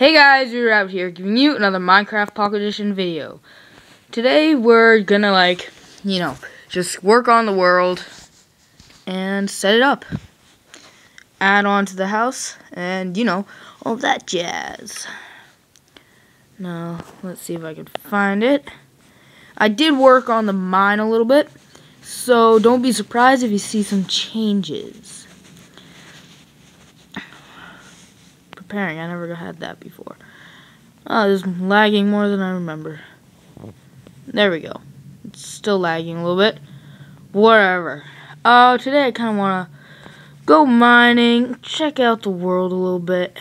Hey guys, we're out here giving you another Minecraft Pocket Edition video. Today we're gonna like, you know, just work on the world and set it up. Add on to the house and, you know, all that jazz. Now, let's see if I can find it. I did work on the mine a little bit, so don't be surprised if you see some changes. Preparing. I never had that before. Oh, it's lagging more than I remember. There we go. It's still lagging a little bit. Whatever. Uh, today I kind of want to go mining, check out the world a little bit.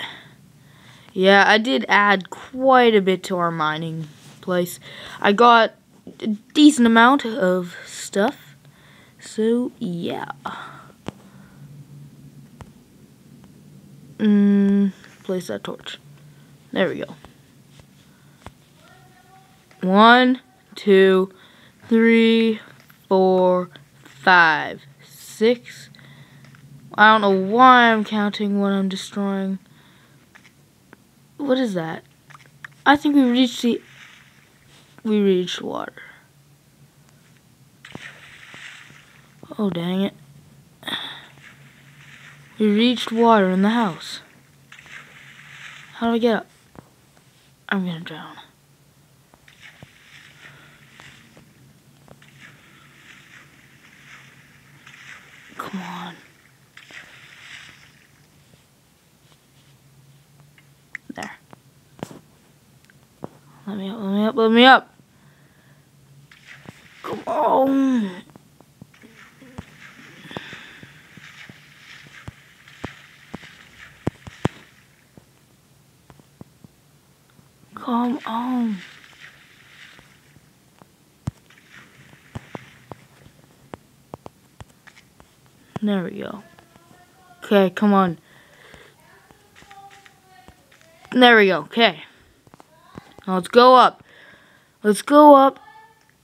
Yeah, I did add quite a bit to our mining place. I got a decent amount of stuff. So, yeah. Mmm place that torch. There we go. One, two, three, four, five, six. I don't know why I'm counting what I'm destroying. What is that? I think we reached the... We reached water. Oh, dang it. We reached water in the house. How do I get up? I'm gonna drown. Come on. There. Let me up, let me up, let me up. Come on. Come. There we go. Okay, come on. There we go. Okay. Now let's go up. Let's go up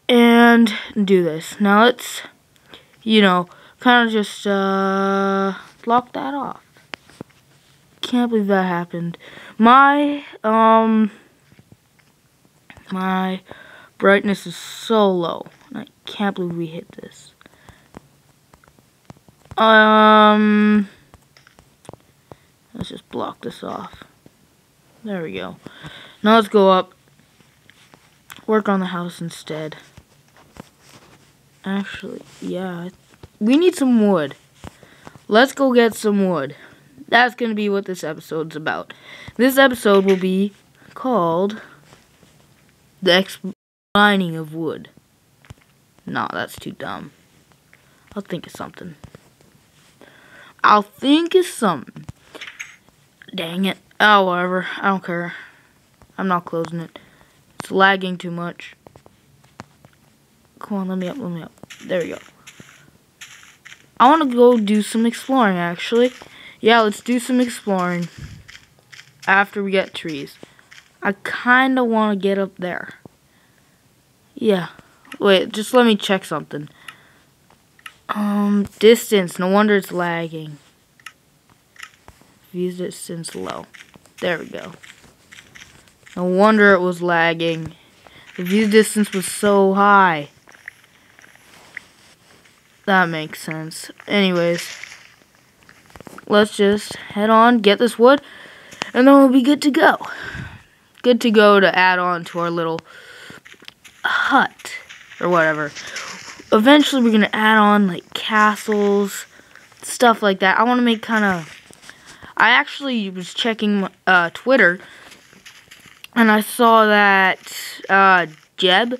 and do this. Now let's, you know, kind of just uh, block that off. Can't believe that happened. My, um... My brightness is so low. I can't believe we hit this. Um, let's just block this off. There we go. Now let's go up. Work on the house instead. Actually, yeah. We need some wood. Let's go get some wood. That's going to be what this episode's about. This episode will be called the mining of wood. Nah, that's too dumb. I'll think of something. I'll think of something. Dang it. Oh, whatever. I don't care. I'm not closing it. It's lagging too much. Come on, let me up, let me up. There we go. I want to go do some exploring, actually. Yeah, let's do some exploring. After we get trees. I kind of want to get up there. Yeah. Wait, just let me check something. Um, distance. No wonder it's lagging. View distance low. There we go. No wonder it was lagging. The view distance was so high. That makes sense. Anyways, let's just head on, get this wood, and then we'll be good to go good to go to add on to our little hut or whatever. Eventually, we're going to add on like castles, stuff like that. I want to make kind of. I actually was checking uh, Twitter and I saw that uh, Jeb,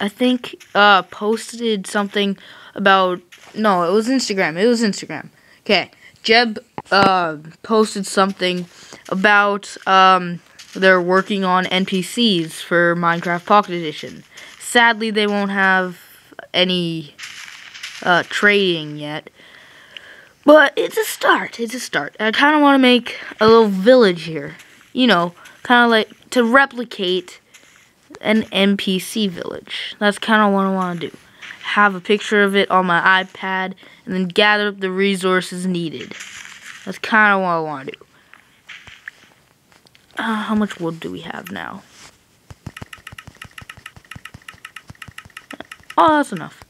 I think, uh, posted something about. No, it was Instagram. It was Instagram. Okay. Jeb uh, posted something about um, they're working on NPCs for Minecraft Pocket Edition. Sadly, they won't have any uh, trading yet. But it's a start. It's a start. I kind of want to make a little village here. You know, kind of like to replicate an NPC village. That's kind of what I want to do. Have a picture of it on my iPad and then gather up the resources needed. That's kind of what I want to do. Uh, how much wood do we have now? Oh, that's enough.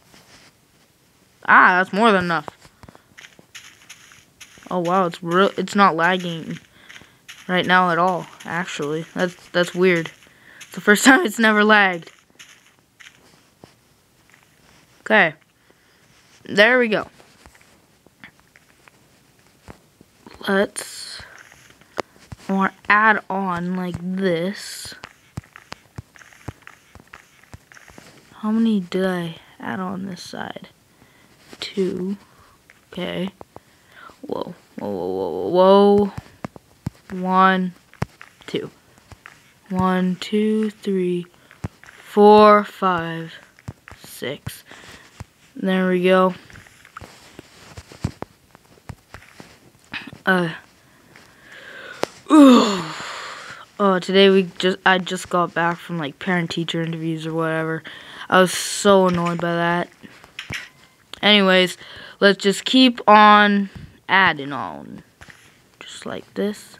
Ah, that's more than enough. Oh wow, it's real. It's not lagging right now at all. Actually, that's that's weird. It's the first time it's never lagged. Okay, there we go. Let's or add on like this. How many did I add on this side? Two. Okay. Whoa, whoa, whoa, whoa, whoa. One, two. One, two, three, four, five, six. There we go. Uh. Oh, today we just I just got back from like parent teacher interviews or whatever. I was so annoyed by that. Anyways, let's just keep on adding on. Just like this.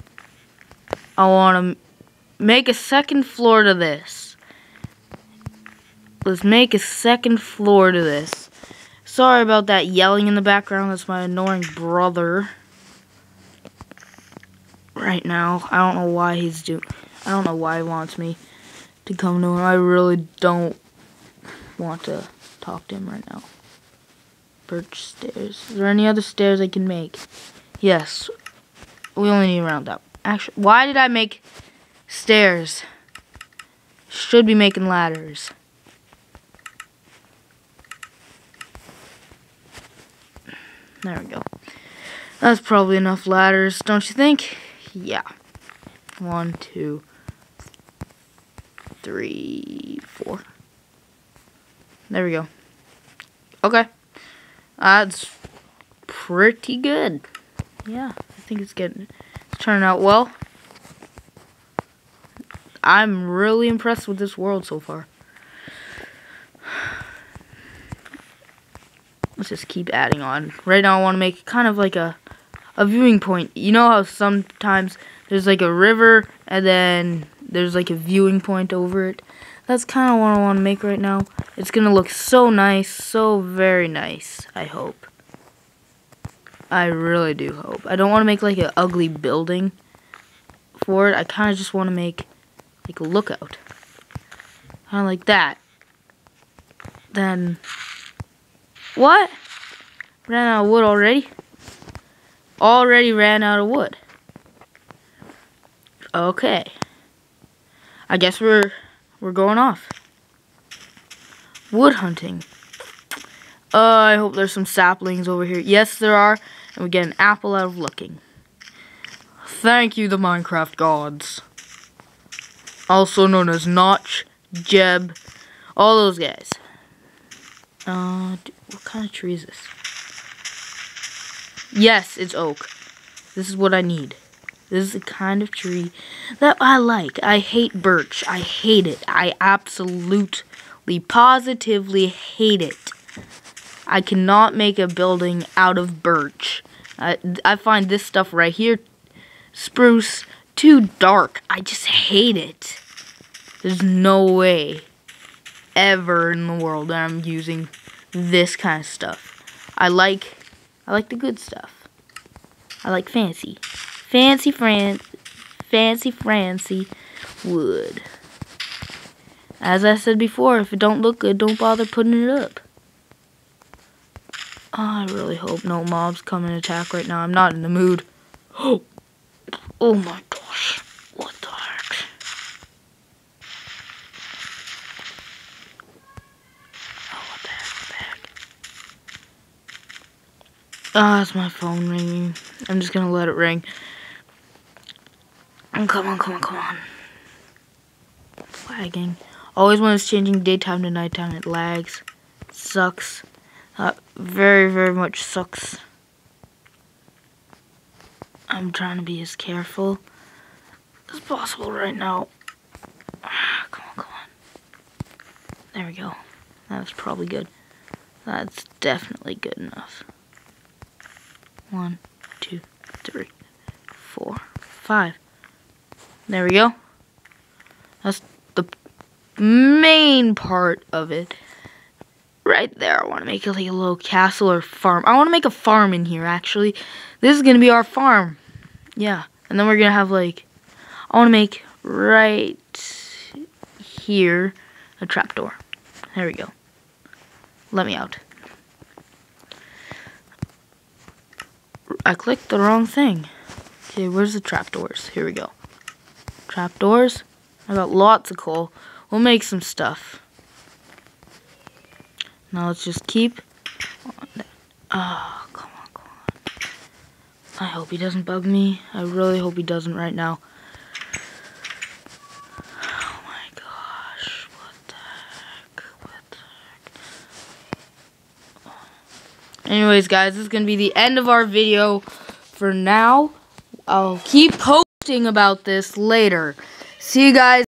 I want to make a second floor to this. Let's make a second floor to this. Sorry about that yelling in the background. That's my annoying brother. Right now. I don't know why he's doing... I don't know why he wants me to come to him. I really don't want to talk to him right now. Birch stairs. Is there any other stairs I can make? Yes. We only need round up. Actually, why did I make stairs? Should be making ladders. There we go. That's probably enough ladders, don't you think? Yeah. One, two, three, four. There we go. Okay. That's pretty good. Yeah, I think it's getting it's turning out well. I'm really impressed with this world so far. Let's just keep adding on. Right now I want to make kind of like a a viewing point. You know how sometimes there's like a river and then there's like a viewing point over it. That's kind of what I want to make right now. It's going to look so nice, so very nice, I hope. I really do hope. I don't want to make like an ugly building for it. I kind of just want to make like a lookout. Kind of like that. Then, what? Ran out of wood already? Already ran out of wood. Okay. I guess we're we're going off. Wood hunting. Uh, I hope there's some saplings over here. Yes, there are. And we get an apple out of looking. Thank you, the Minecraft gods. Also known as Notch, Jeb, all those guys. Uh, what kind of tree is this? Yes, it's oak. This is what I need. This is the kind of tree that I like. I hate birch. I hate it. I absolutely, positively hate it. I cannot make a building out of birch. I, I find this stuff right here, spruce, too dark. I just hate it. There's no way ever in the world that I'm using this kind of stuff. I like, I like the good stuff. I like fancy. Fancy Fran Fancy Francy wood. As I said before, if it don't look good, don't bother putting it up. I really hope no mobs come and attack right now. I'm not in the mood. Oh, oh my gosh. What the heck? Oh, what the heck, what the heck? Ah, oh, it's my phone ringing. I'm just gonna let it ring. Oh, come on, come on, come on. lagging. Always when it's changing daytime to nighttime, it lags. sucks. That very, very much sucks. I'm trying to be as careful as possible right now. come on, come on. There we go. That's probably good. That's definitely good enough. One, two, three, four, five There we go. That's the main part of it. Right there. I want to make it like a little castle or farm. I want to make a farm in here, actually. This is going to be our farm. Yeah. And then we're going to have, like, I want to make right here a trapdoor. There we go. Let me out. I clicked the wrong thing. Okay, where's the trapdoors? Here we go. Trapdoors. I got lots of coal. We'll make some stuff. Now let's just keep Oh, come on, come on. I hope he doesn't bug me. I really hope he doesn't right now. Oh my gosh. What the heck? What the heck? Anyways, guys, this is going to be the end of our video for now. I'll keep posting about this later. See you guys.